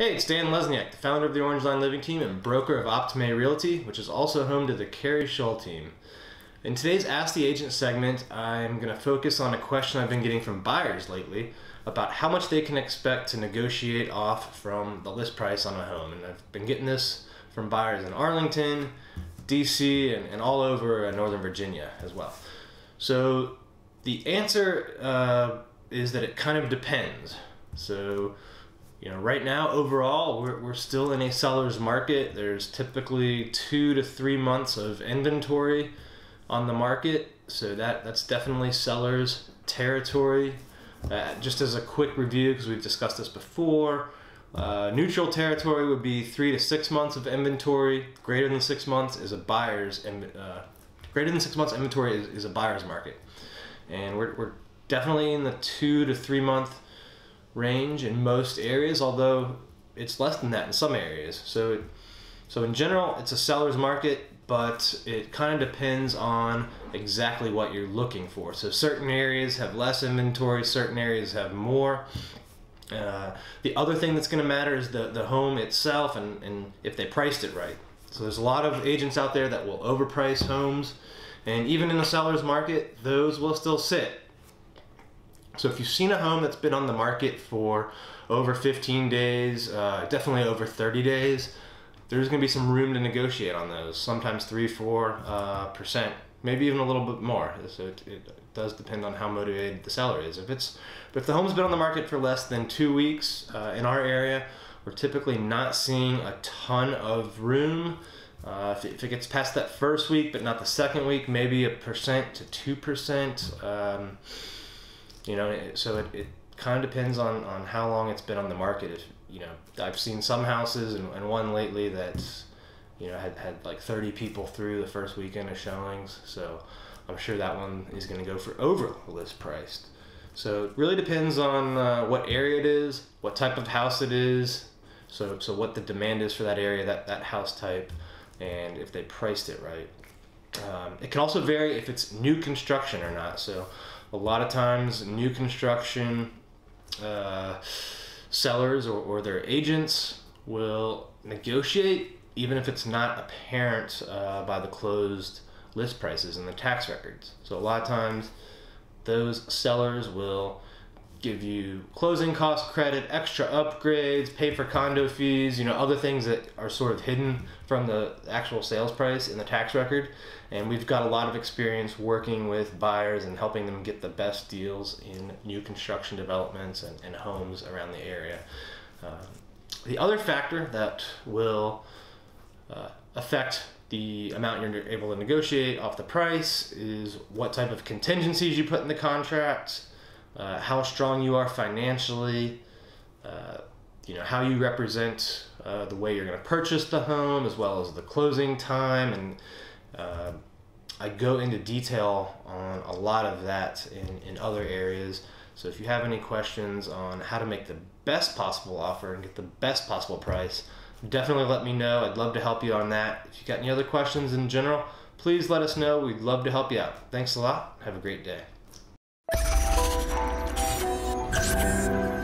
Hey, it's Dan Lesniak, the founder of the Orange Line Living Team and broker of Optime Realty, which is also home to the Keri Shull team. In today's Ask the Agent segment, I'm going to focus on a question I've been getting from buyers lately about how much they can expect to negotiate off from the list price on a home. And I've been getting this from buyers in Arlington, DC, and, and all over uh, Northern Virginia as well. So the answer uh, is that it kind of depends. So you know, right now overall, we're, we're still in a seller's market. There's typically two to three months of inventory on the market, so that that's definitely seller's territory. Uh, just as a quick review, because we've discussed this before, uh, neutral territory would be three to six months of inventory. Greater than six months is a buyer's, uh, greater than six months inventory is, is a buyer's market, and we're, we're definitely in the two to three month range in most areas, although it's less than that in some areas. So, it, so in general, it's a seller's market, but it kind of depends on exactly what you're looking for. So certain areas have less inventory, certain areas have more. Uh, the other thing that's going to matter is the, the home itself and, and if they priced it right. So there's a lot of agents out there that will overprice homes, and even in the seller's market, those will still sit so if you've seen a home that's been on the market for over 15 days, uh, definitely over 30 days, there's going to be some room to negotiate on those. Sometimes three, four uh, percent, maybe even a little bit more. So it, it, does depend on how motivated the seller is. If it's if the home's been on the market for less than two weeks uh, in our area, we're typically not seeing a ton of room. Uh, if, it, if, it, gets past that first week, but not the second week, maybe a percent to two percent. Um, you know, so it, it kind of depends on, on how long it's been on the market. If, you know, I've seen some houses and, and one lately that's, you know, had, had like 30 people through the first weekend of showings. So I'm sure that one is going to go for over list priced. So it really depends on uh, what area it is, what type of house it is, so so what the demand is for that area, that, that house type, and if they priced it right. Um, it can also vary if it's new construction or not. So a lot of times new construction uh, sellers or, or their agents will negotiate even if it's not apparent uh, by the closed list prices and the tax records. So a lot of times those sellers will give you closing cost credit, extra upgrades, pay for condo fees, you know, other things that are sort of hidden from the actual sales price in the tax record. And we've got a lot of experience working with buyers and helping them get the best deals in new construction developments and, and homes around the area. Uh, the other factor that will uh, affect the amount you're able to negotiate off the price is what type of contingencies you put in the contract uh, how strong you are financially, uh, you know, how you represent uh, the way you're going to purchase the home, as well as the closing time. And uh, I go into detail on a lot of that in, in other areas. So if you have any questions on how to make the best possible offer and get the best possible price, definitely let me know. I'd love to help you on that. If you got any other questions in general, please let us know. We'd love to help you out. Thanks a lot. Have a great day. あっ!